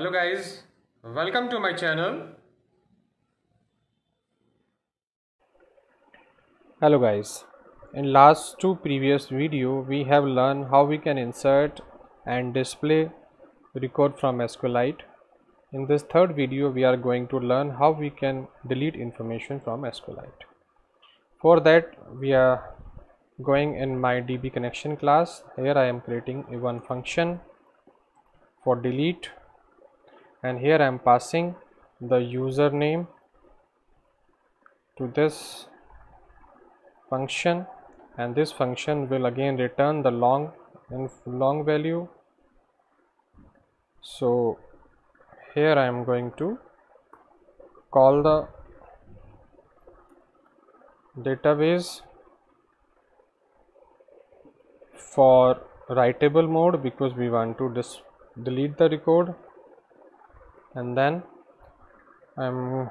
Hello guys, welcome to my channel. Hello guys, in last two previous video we have learned how we can insert and display record from SQLite. In this third video we are going to learn how we can delete information from SQLite. For that we are going in my DB connection class. Here I am creating a one function for delete and here I am passing the username to this function. And this function will again return the long and long value. So here I am going to call the database for writable mode because we want to delete the record and then I'm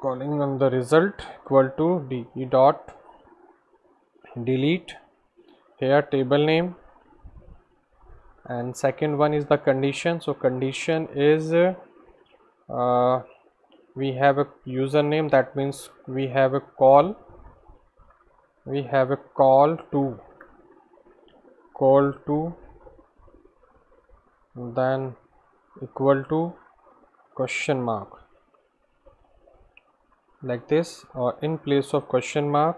calling on the result equal to d dot delete here table name. And second one is the condition. So condition is uh, we have a username. That means we have a call. We have a call to call to then equal to question mark. Like this or in place of question mark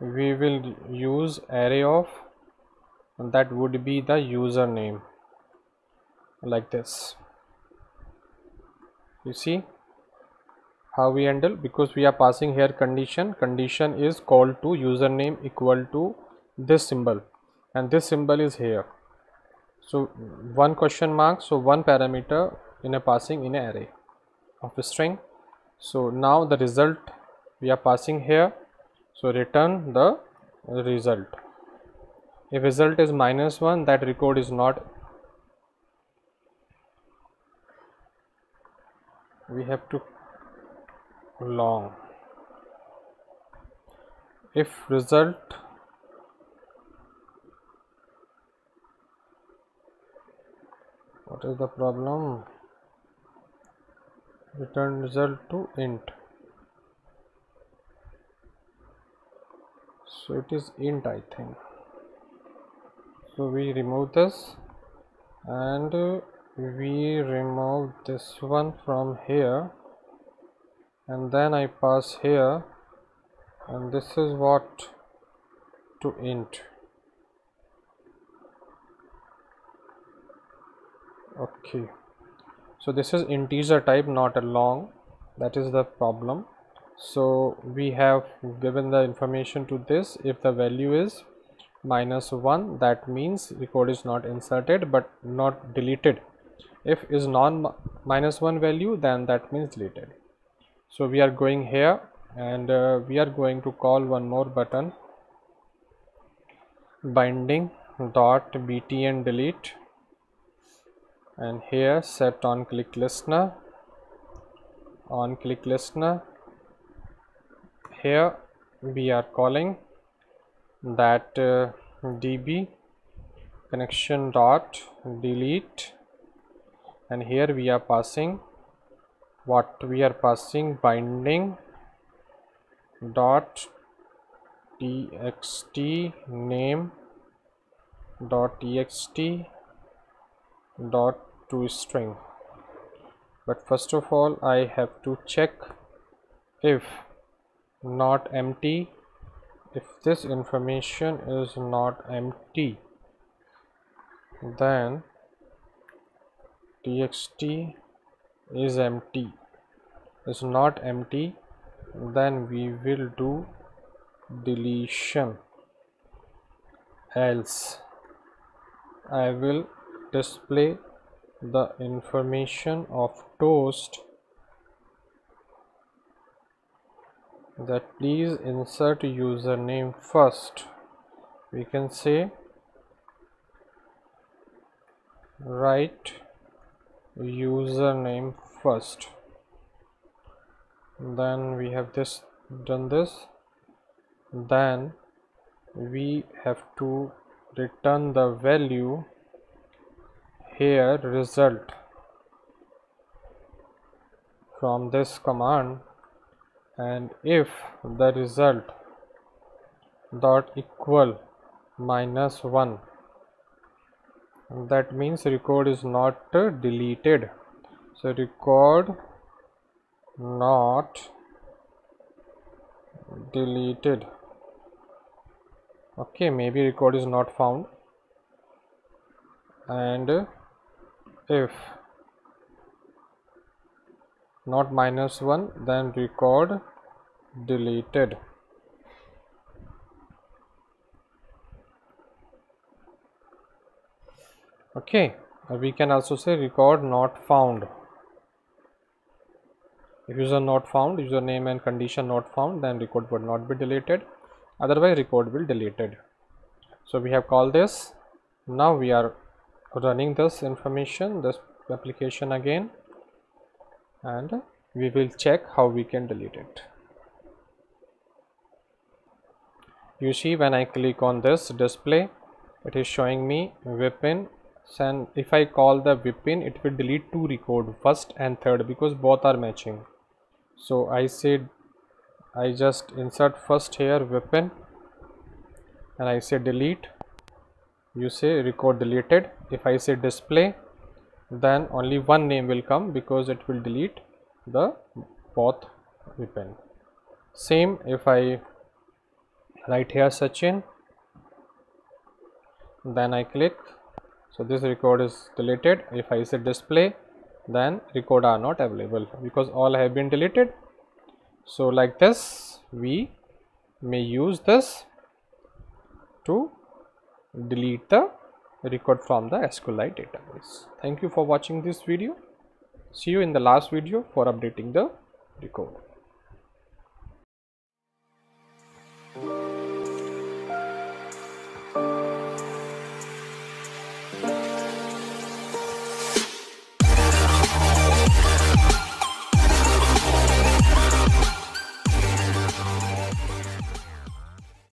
we will use array of and that would be the username. Like this. You see how we handle? Because we are passing here condition. Condition is called to username equal to this symbol. And this symbol is here so one question mark. So one parameter in a passing in an array of a string. So now the result we are passing here. So return the result. If result is minus 1 that record is not. We have to long. If result what is the problem? Return result to int. So it is int I think. So we remove this and we remove this one from here and then I pass here and this is what to int okay. So this is integer type not a long. That is the problem. So we have given the information to this. If the value is minus 1 that means record is not inserted but not deleted. If is non minus 1 value then that means deleted. So we are going here and uh, we are going to call one more button. Binding dot btn delete and here set on click listener. On click listener. Here we are calling that uh, db connection dot delete. And here we are passing what we are passing binding dot txt name dot txt dot to string. But first of all I have to check if not empty if this information is not empty then txt is empty. Is not empty then we will do deletion. Else I will display the information of toast. That please insert username first. We can say write username first. Then we have this done this. Then we have to return the value here result from this command and if the result dot equal minus 1 that means record is not deleted. So record not deleted. Okay maybe record is not found. And if not minus 1 then record deleted. Okay we can also say record not found. If user not found username and condition not found then record would not be deleted. Otherwise record will deleted. So we have called this. Now we are running this information this application again and we will check how we can delete it. You see when I click on this display it is showing me VIPIN and if I call the VIPIN it will delete two record first and third because both are matching. So I said I just insert first here VIPIN and I say delete you say record deleted. If I say display then only one name will come because it will delete the both VIPIN same if I write here Sachin then I click. So this record is deleted. If I say display then record are not available because all have been deleted. So like this we may use this to delete the record from the SQLite database. Thank you for watching this video. See you in the last video for updating the record.